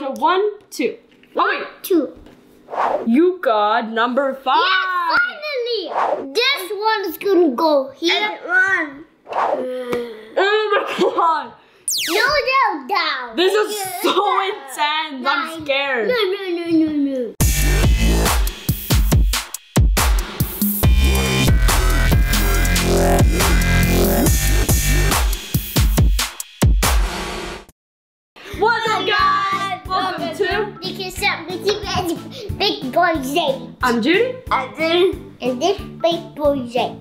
One. So one, two. Oh wait, Two. you got number five. Yes, finally! This one is gonna go here. One. Oh my god. No, no, down. This is so intense. Nine. I'm scared. No, no, no, no, no. Big, boy Zay. I'm Judy. And then And this big boy Zay.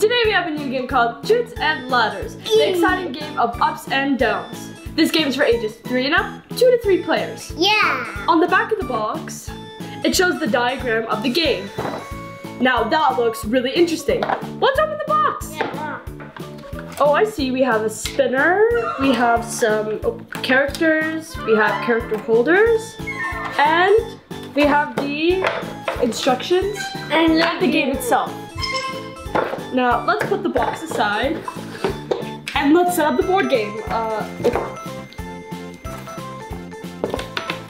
Today we have a new game called Chutes and Ladders, the exciting game of ups and downs. This game is for ages three and up, two to three players. Yeah. On the back of the box, it shows the diagram of the game. Now that looks really interesting. What's up in the box? Oh, I see. We have a spinner. We have some oh, characters. We have character holders. And we have the instructions and and the game itself. Now, let's put the box aside. And let's set up the board game. Uh,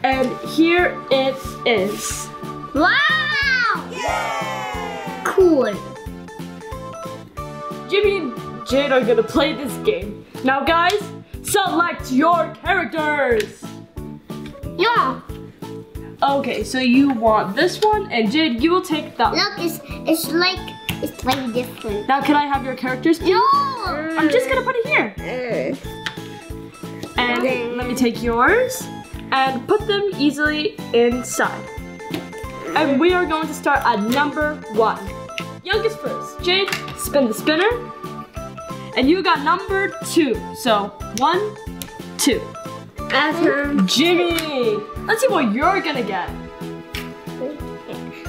and here it is. Wow. Cool. Jimmy and Jade are gonna play this game. Now, guys, select your characters. Yeah. Okay, so you want this one, and Jade, you will take that. one. Look, it's it's like it's like different. Now, can I have your characters? please? No. I'm just gonna put it here. Eh. And let me take yours and put them easily inside. And we are going to start at number one. Youngest first. Jade, spin the spinner. And you got number two. So one, two. After Jimmy! Let's see what you're gonna get.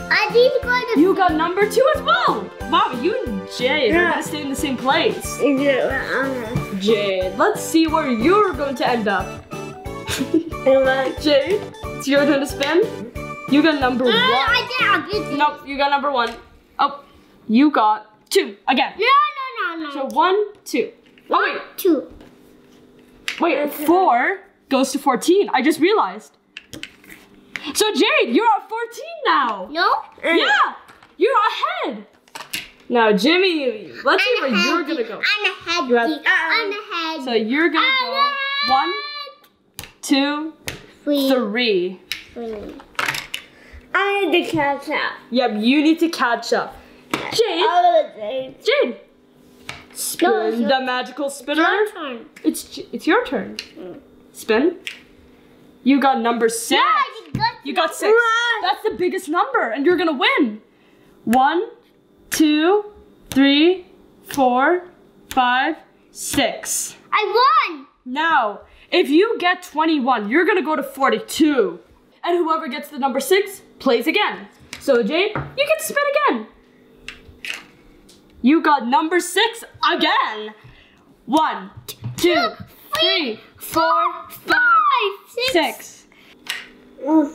I need to go to. You got number two as well. Wow, you and Jade are gonna stay in the same place. is it on Jade, let's see where you're going to end up. the Jade, it's your turn to spin. You got number Uh, one. I did. I did. Nope, you got number one. Oh, you got two again. No, no, no, no. So one, two. Oh two. wait, wait, four goes to 14. I just realized. So Jade, you're at 14 now. No. Yeah, you're ahead. Now Jimmy, let's see where you're gonna go. I'm ahead. You have- I'm ahead. So you're gonna go one, two, Three. three. Three. I need to catch up. Yep, you need to catch up. Jade, All the days. Jade, spin No, the magical spinner. Your turn. It's it's your turn. Mm. Spin. You got number six. Yeah, you got. You got six. That's the biggest number, and you're gonna win. One, two, three, four, five, six. I won. Now, if you get 21, you're gonna go to 42. And whoever gets the number six plays again. So, Jade, you can spin again. You got number six again. One, two, three, four, five, Five, six.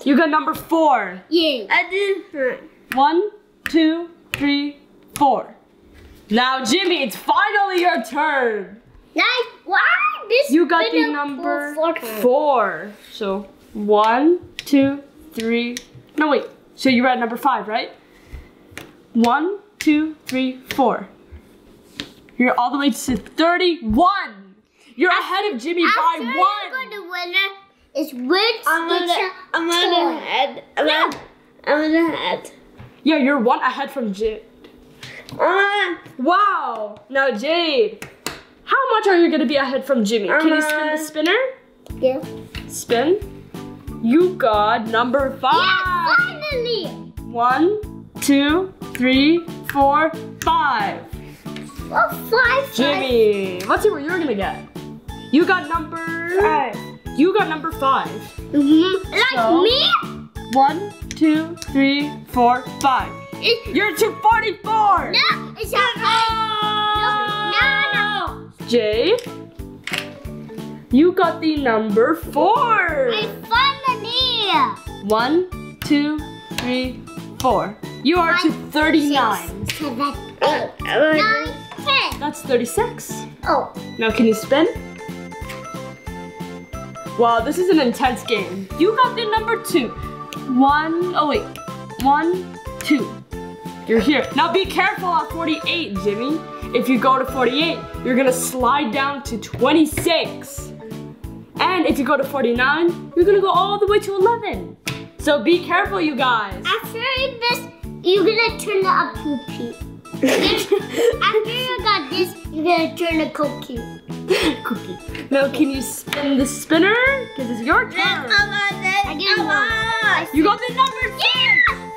You got number four. Yeah. I did One, two, three, four. Now, Jimmy, it's finally your turn. Nice. Why this? You got the number for four four. So one, two, three. No, wait. So you're at number five, right? One, two, three, four. You're all the way to 31. You're ahead of Jimmy by After you one. go the winner is which I'm on the, picture I'm on the toy? head. I'm Yeah. on, I'm on the head. Yeah, you're one ahead from Jade. Uh, Wow. Now, Jade, how much are you going to be ahead from Jimmy? Can you spin the Uh, spinner? Yeah. Spin. You got number five. Yeah, finally. One, two, three, four, five. Oh, five, five. Jimmy, let's see what you're gonna get. You got number. five. You got number five. Mhm. Like So? me? One, two, three, four, five. It's, You're to 44. no, it's not right. No, no, no. Jade, you got the number four. I finally. One, two, three, four. You are to 39. Six, seven, eight, I'm on nine, ten. That's 36. Oh, Now, can you spin? Wow, this is an intense game. You got the number two. One, oh wait. One, two. You're here. Now be careful at 48, Jimmy. If you go to 48, you're gonna slide down to 26. And if you go to 49, you're gonna go all the way to 11. So be careful, you guys. After this, you're gonna turn the up poopy. After you got this, you're gonna turn the cookie. Cookie. Now, can you spin the spinner? Because it's your turn. I get one. You got the number Yeah!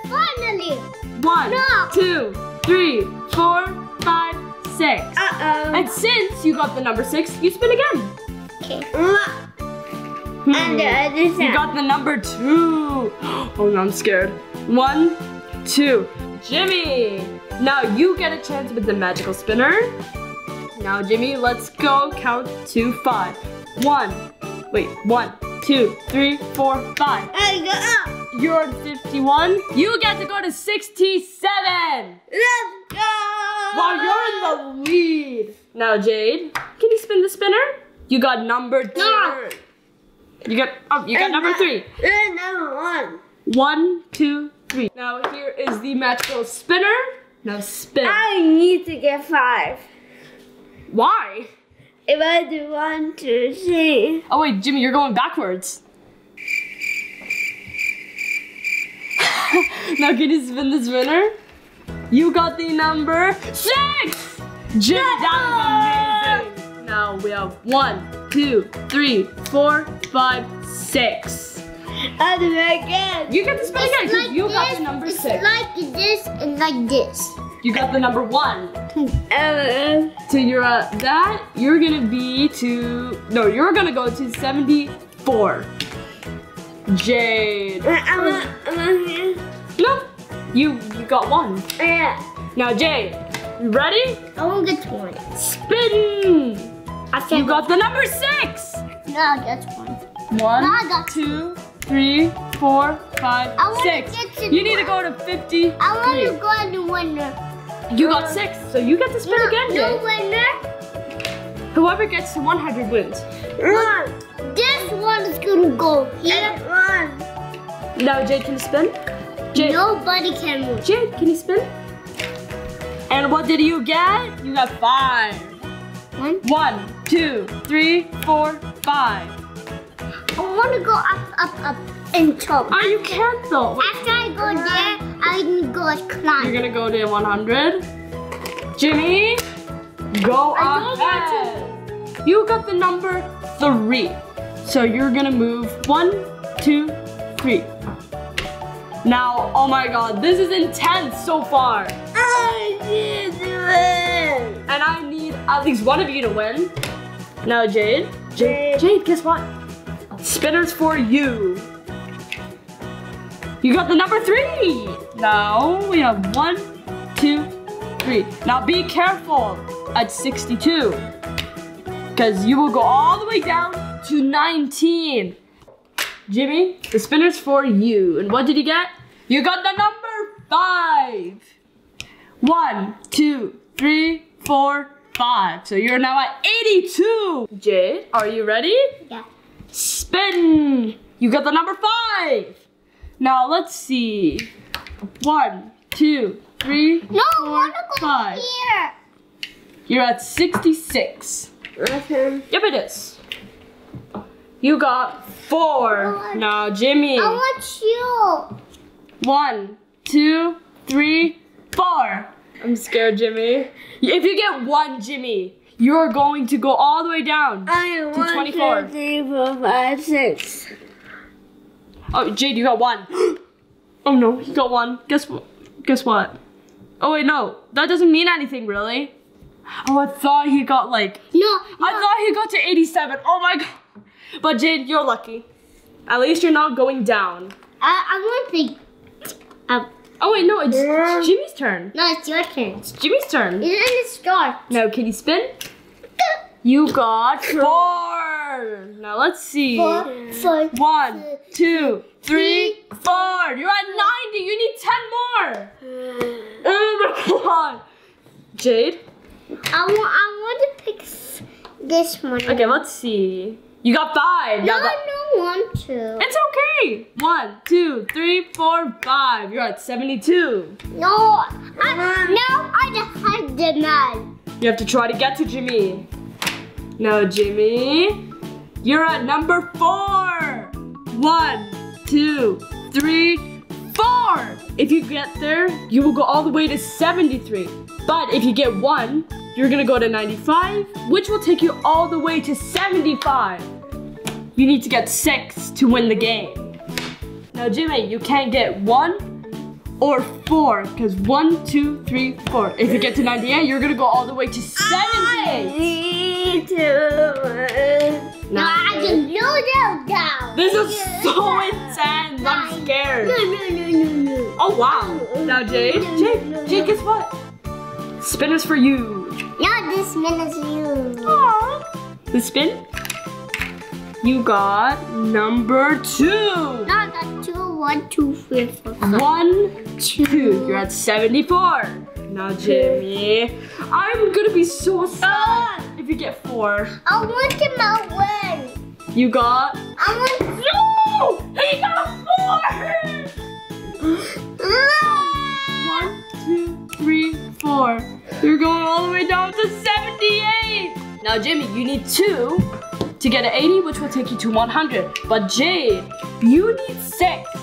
Finally! One, No. two, three, four, five, six. Uh-oh. And since you got the number six, you spin again. Okay. Hmm. And the other side. You got the number two. Oh no, I'm scared. One, two. Jimmy! Now you get a chance with the magical spinner. Now, Jimmy, let's go count to five. One, wait, one, two, three, four, five. I go up. You're 51. You get to go to 67. Let's go. While you're in the lead. Now, Jade, can you spin the spinner? You got number two. No. You got, oh, you got number three. And number one. One, two, three. Now here is the magical spinner. Now spin. I need to get five. Why? If I do one, two, three. Oh wait, Jimmy, you're going backwards. now can you spin the spinner? You got the number six! Jimmy, that was amazing! Now we have one, two, three, four, five, six. I'll do it again. You get to spin again because you got the number it's six. like this and like this. You got the number one. So you're at that, you're gonna be to, no, you're gonna go to 74. Jade. Uh, I'm a, I'm a here. No, you, you got one. Uh, yeah. Now Jade, you ready? I won't get one. Spin. I You got the number six. No, I got one. One, No, I got two, three, four, five, six. to You need to go to 50. I want to go the winner. You got six, so you get to spin no, again, no Jade. winner. Whoever gets to 100 wins. One. This one is gonna go here. And one. Now Jade, can you spin? Jade, Nobody can move. Jade, can you spin? And what did you get? You got five. One. One, two, three, four, five. I want to go up, up, up, and top. Oh, you can't though. After I go there, I can go You're gonna go to 100. Jimmy, go I ahead. You got the number three. So you're gonna move one, two, three. Now, oh my god, this is intense so far. I did it. And I need at least one of you to win. Now, Jade. Jade, Jade. Jade, guess what? Spinners for you. You got the number three. Now we have one, two, three. Now be careful at 62. Because you will go all the way down to 19. Jimmy, the spinner's for you. And what did you get? You got the number five. One, two, three, four, five. So you're now at 82. Jade, are you ready? Yeah. Spin. You got the number five. Now let's see. One, two, three, No, I four, want five. here. You're at 66. Okay. Yep, it is. You got four. Four. Now, Jimmy. I want you. One, two, three, four. I'm scared, Jimmy. If you get one, Jimmy, you're going to go all the way down. I To one, 24. two, three, four, five, six. Oh, Jade, you got one. Oh no, he got one. Guess what? Guess what? Oh wait, no, that doesn't mean anything really. Oh, I thought he got like. No, I thought he got to 87. Oh my god. But Jade, you're lucky. At least you're not going down. I, I want the. Uh, Oh wait, no, it's, it's Jimmy's turn. no, it's your turn. It's Jimmy's turn. It's in the store. No, can you spin? You got four. Now let's see. Four, four. One, two, three, four. You're at 90. You need 10 more. Uh, oh my god. Jade? I want. I want to pick this one. Okay, let's see. You got five. No, I don't want to. It's okay. One, two, three, four, five. You're at 72. No, I, no, I just had the man. You have to try to get to Jimmy. No, Jimmy. You're at number four. One, two, three, four. If you get there, you will go all the way to 73. But if you get one, you're gonna go to 95, which will take you all the way to 75. You need to get six to win the game. Now, Jimmy, you can't get one or four, because one, two, three, four. If you get to 98, you're gonna go all the way to 78. need to No, I just know them down. This is so intense. I'm scared. No, no, no, no, no. Oh wow. Now Jade, Jake, Jake, guess what? Spinners for you. No, this man is you. Aww. The spin. You got number two. No, two, one, two, three, four, five. One, two. You're at 74. Now Jimmy, I'm gonna be so sad if you get four. I want him out win. You got I want no. He got four. One, two, three, four. You're going all the way down to 78. Now, Jimmy, you need two to get an 80, which will take you to 100. But Jade, you need six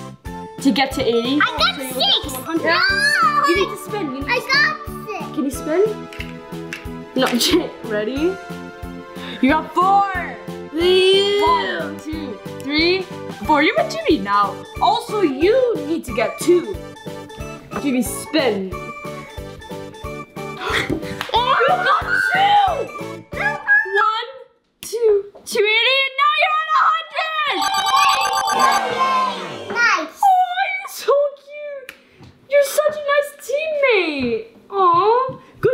to get to 80. I got so six. Got no, you need to spin. Need to I spin. got six. Can you spin? No, ready? You got four. Ew. One, two, three, four. You're with Jimmy now. Also, you need to get two. Jimmy, spin. oh, you got two. One, two, two, 80. Now you're at 100.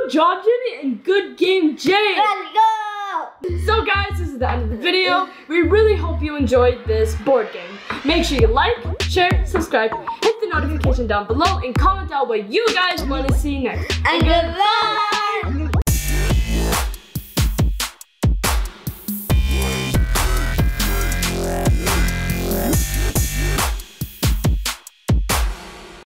Good Jimmy, and good game, Jay. Let's go! So guys, this is the end of the video. We really hope you enjoyed this board game. Make sure you like, share, subscribe, hit the notification down below, and comment down what you guys want to see next. And goodbye!